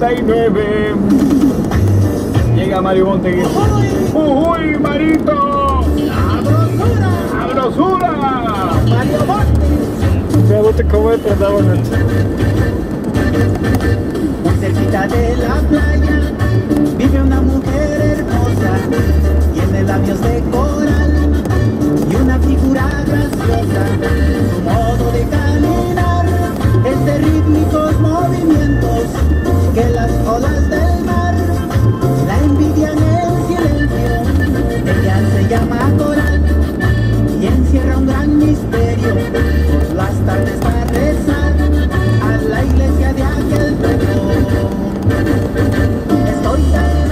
69. Llega Mario Monteguín. ¡Uy, Marito! ¡Sabrosura! ¡Sabrosura! Mario Montes. Me gusta cómo es protagonista. Muy cerquita de la playa vive una mujer hermosa, tiene labios de coral Estoy aquí.